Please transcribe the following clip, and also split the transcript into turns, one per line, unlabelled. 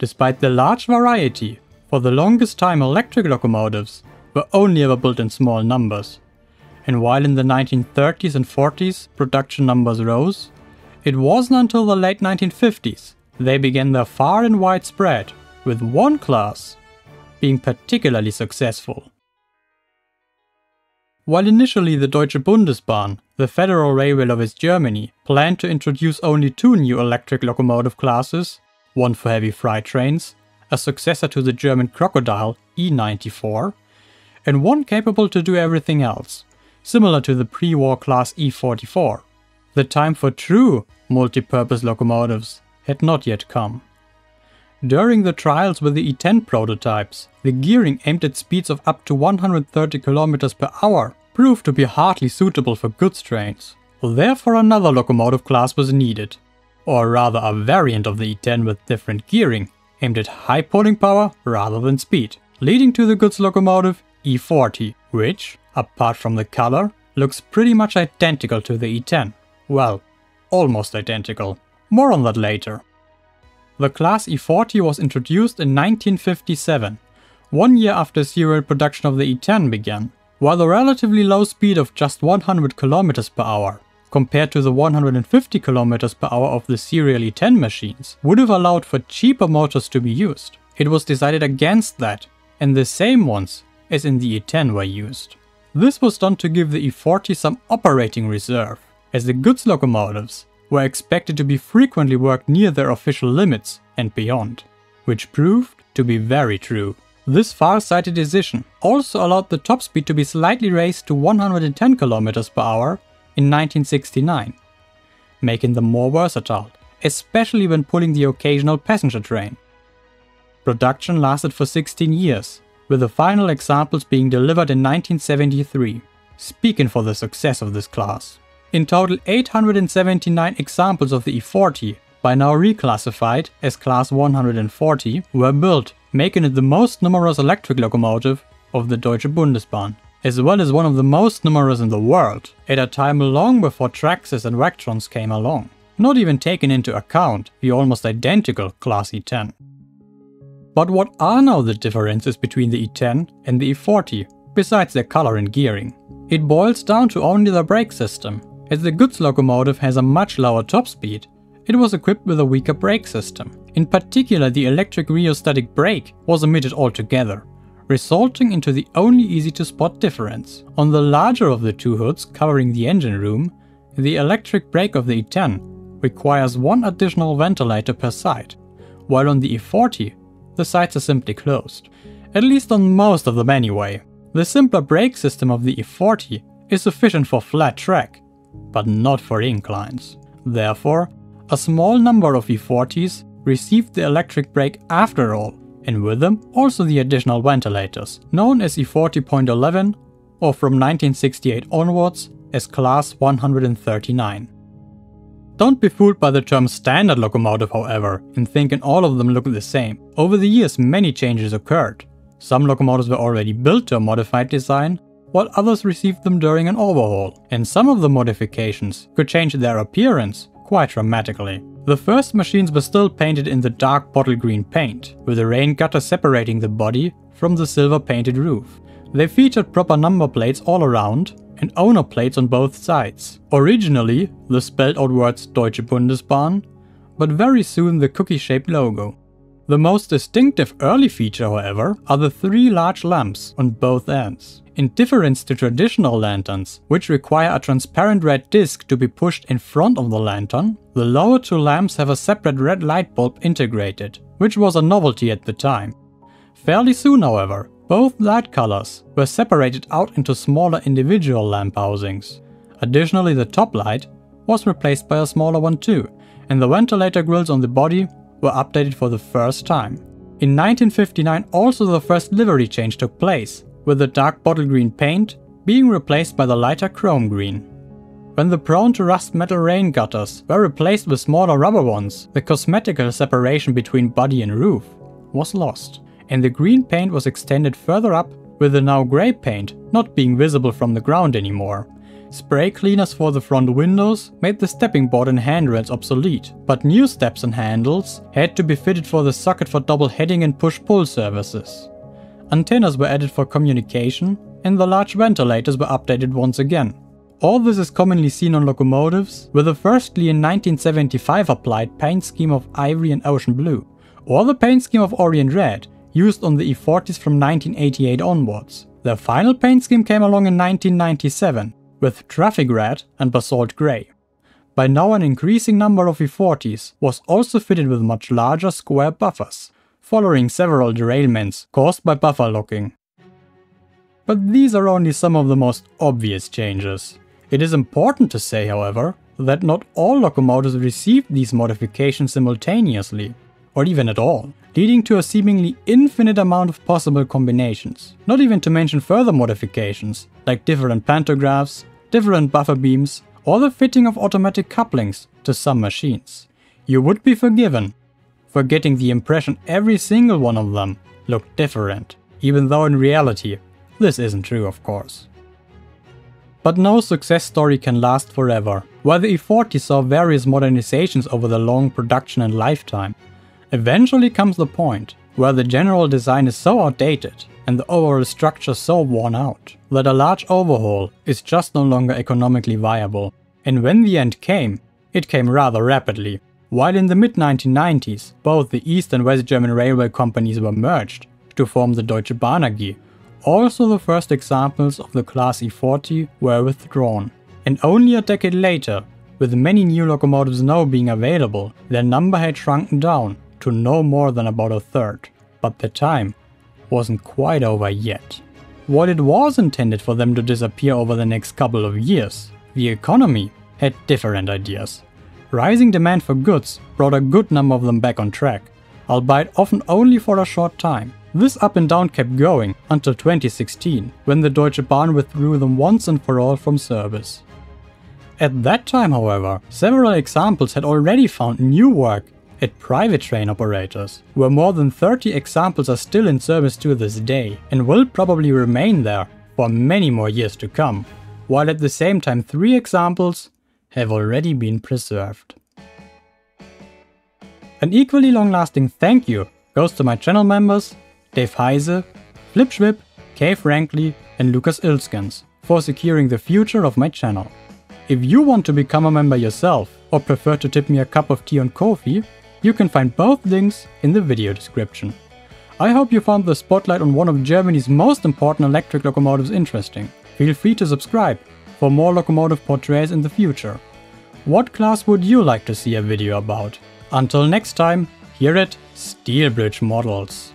Despite the large variety, for the longest time electric locomotives were only ever built in small numbers. And while in the 1930s and 40s production numbers rose, it wasn't until the late 1950s they began their far and wide spread, with one class being particularly successful. While initially the Deutsche Bundesbahn, the Federal Railway of East Germany, planned to introduce only two new electric locomotive classes, one for heavy freight trains, a successor to the German Crocodile E94, and one capable to do everything else, similar to the pre-war class E44. The time for true multi-purpose locomotives had not yet come. During the trials with the E10 prototypes, the gearing aimed at speeds of up to 130 km per hour proved to be hardly suitable for goods trains. Therefore another locomotive class was needed, or rather a variant of the E10 with different gearing, aimed at high pulling power rather than speed, leading to the goods locomotive E40, which, apart from the color, looks pretty much identical to the E10. Well, almost identical. More on that later. The Class E40 was introduced in 1957, one year after serial production of the E10 began. While the relatively low speed of just 100 km per hour, compared to the 150 km per hour of the serial E10 machines, would have allowed for cheaper motors to be used. It was decided against that, and the same ones as in the E10 were used. This was done to give the E40 some operating reserve, as the goods locomotives were expected to be frequently worked near their official limits and beyond, which proved to be very true. This far-sighted decision also allowed the top speed to be slightly raised to 110 km per hour in 1969, making them more versatile, especially when pulling the occasional passenger train. Production lasted for 16 years, with the final examples being delivered in 1973, speaking for the success of this class. In total 879 examples of the E40, by now reclassified as Class 140, were built, making it the most numerous electric locomotive of the Deutsche Bundesbahn, as well as one of the most numerous in the world, at a time long before Traxxes and Vectrons came along, not even taking into account the almost identical Class E10. But what are now the differences between the E10 and the E40, besides their color and gearing? It boils down to only the brake system, as the goods locomotive has a much lower top speed, it was equipped with a weaker brake system. In particular, the electric rheostatic brake was omitted altogether, resulting into the only easy to spot difference. On the larger of the two hoods covering the engine room, the electric brake of the E10 requires one additional ventilator per side, while on the E40 the sides are simply closed. At least on most of them anyway. The simpler brake system of the E40 is sufficient for flat track, but not for inclines. Therefore, a small number of E40s received the electric brake after all, and with them also the additional ventilators, known as E40.11 or from 1968 onwards as Class 139. Don't be fooled by the term standard locomotive however, in thinking all of them look the same. Over the years many changes occurred. Some locomotives were already built to a modified design, while others received them during an overhaul, and some of the modifications could change their appearance quite dramatically. The first machines were still painted in the dark bottle green paint, with a rain gutter separating the body from the silver painted roof. They featured proper number plates all around and owner plates on both sides. Originally, the spelled out words Deutsche Bundesbahn, but very soon the cookie-shaped logo. The most distinctive early feature, however, are the three large lamps on both ends. In difference to traditional lanterns, which require a transparent red disc to be pushed in front of the lantern, the lower two lamps have a separate red light bulb integrated, which was a novelty at the time. Fairly soon, however, both light colors were separated out into smaller individual lamp housings. Additionally, the top light was replaced by a smaller one too, and the ventilator grills on the body were updated for the first time. In 1959 also the first livery change took place, with the dark bottle green paint being replaced by the lighter chrome green. When the prone to rust metal rain gutters were replaced with smaller rubber ones, the cosmetical separation between body and roof was lost, and the green paint was extended further up with the now grey paint not being visible from the ground anymore, Spray cleaners for the front windows made the stepping board and handrails obsolete, but new steps and handles had to be fitted for the socket for double heading and push-pull services. Antennas were added for communication, and the large ventilators were updated once again. All this is commonly seen on locomotives, with the firstly in 1975 applied paint scheme of ivory and ocean blue, or the paint scheme of orient red, used on the E40s from 1988 onwards. The final paint scheme came along in 1997, with traffic red and basalt grey. By now an increasing number of E40s was also fitted with much larger square buffers, following several derailments caused by buffer locking. But these are only some of the most obvious changes. It is important to say, however, that not all locomotives received these modifications simultaneously, or even at all, leading to a seemingly infinite amount of possible combinations. Not even to mention further modifications, like different pantographs, different buffer beams, or the fitting of automatic couplings to some machines. You would be forgiven for getting the impression every single one of them looked different, even though in reality this isn't true of course. But no success story can last forever. While the E40 saw various modernizations over the long production and lifetime, eventually comes the point where the general design is so outdated and the overall structure so worn out that a large overhaul is just no longer economically viable. And when the end came, it came rather rapidly. While in the mid 1990s, both the East and West German railway companies were merged to form the Deutsche Bahn AG, also the first examples of the Class E40 were withdrawn. And only a decade later, with many new locomotives now being available, their number had shrunken down to no more than about a third. But the time wasn't quite over yet. While it was intended for them to disappear over the next couple of years, the economy had different ideas. Rising demand for goods brought a good number of them back on track, albeit often only for a short time. This up and down kept going until 2016, when the Deutsche Bahn withdrew them once and for all from service. At that time, however, several examples had already found new work at private train operators, where more than 30 examples are still in service to this day and will probably remain there for many more years to come, while at the same time three examples have already been preserved. An equally long-lasting thank you goes to my channel members Dave Heise, Flipschwip, Kay Frankly and Lucas Ilskens for securing the future of my channel. If you want to become a member yourself or prefer to tip me a cup of tea on Ko-fi, you can find both links in the video description. I hope you found the spotlight on one of Germany's most important electric locomotives interesting. Feel free to subscribe for more locomotive portraits in the future. What class would you like to see a video about? Until next time, here at Steel Bridge Models.